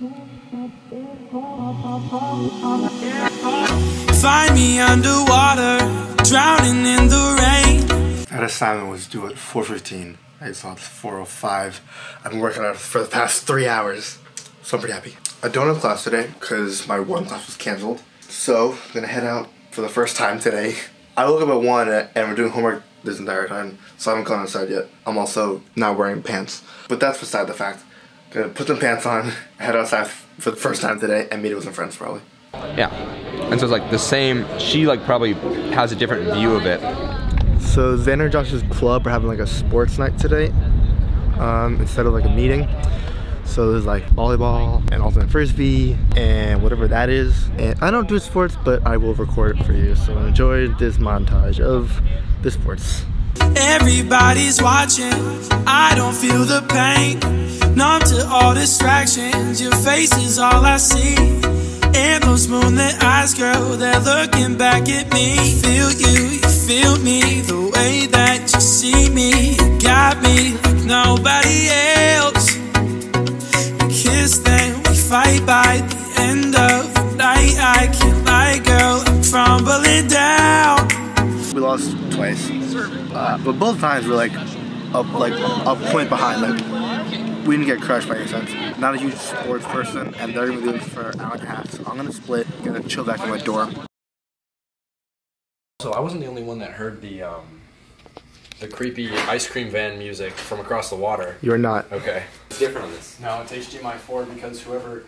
Find me underwater, drowning in the rain. That assignment was due at 4.15. I saw it's 4.05. I've been working on it for the past three hours. So I'm pretty happy. I don't have class today because my one class was canceled. So I'm gonna head out for the first time today. I woke up at 1 and we're doing homework this entire time. So I haven't gone outside yet. I'm also not wearing pants. But that's beside the fact. Gonna put some pants on, head outside for the first time today, and meet with some friends probably. Yeah. And so it's like the same, she like probably has a different view of it. So Xander and Josh's club are having like a sports night today um, instead of like a meeting. So there's like volleyball and ultimate frisbee and whatever that is. And I don't do sports, but I will record it for you. So enjoy this montage of the sports. Everybody's watching, I don't feel the pain. Numb to all distractions, your face is all I see. And those moonlit eyes, girl, they're looking back at me. Feel you, you feel me, the way that you see me. You got me like nobody else. We kiss, then we fight by the end of the night. I can't lie, girl, I'm crumbling down. We lost twice, uh, but both times we're like up like a point behind. Like we didn't get crushed by any sense. Not a huge sports person, and they're gonna be doing this for an hour and a half. So I'm gonna split, gonna chill back in my dorm. So I wasn't the only one that heard the um, the creepy ice cream van music from across the water. You're not. Okay. It's different on this. No, it's HDMI 4 because whoever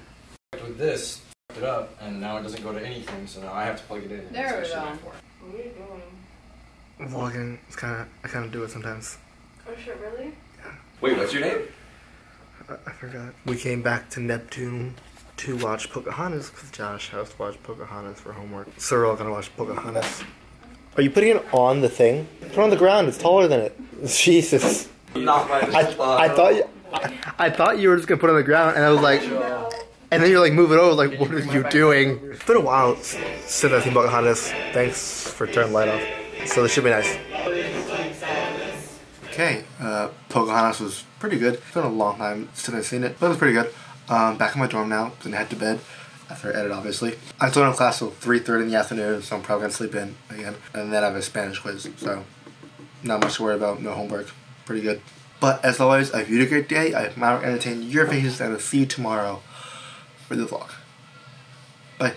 f***ed with this f***ed it up, and now it doesn't go to anything. So now I have to plug it in. There we go. HDMI 4. What are you doing? Vlogging, it's kind of I kind of do it sometimes. Oh shit, really? Yeah. Wait, what's your name? I, I forgot. We came back to Neptune to watch Pocahontas because Josh has to watch Pocahontas for homework. So we're all gonna watch Pocahontas. Are you putting it on the thing? Put it on the ground. It's taller than it. Jesus. Not my I, I thought you, I, I thought you were just gonna put it on the ground, and I was like, and then you're like moving over. Like, what are you doing? It's been a while s- since I've seen Pocahontas. Thanks for turning the light off. So this should be nice. Okay, uh, Pocahontas was pretty good. It's been a long time since I've seen it, but it was pretty good. Um, back in my dorm now, gonna head to bed after I edit, obviously. I still have class till 3.30 in the afternoon, so I'm probably gonna sleep in again. And then I have a Spanish quiz, so not much to worry about, no homework. Pretty good. But as always, I hope you a great day. I I entertain your faces, and I'll see you tomorrow for the vlog. Bye.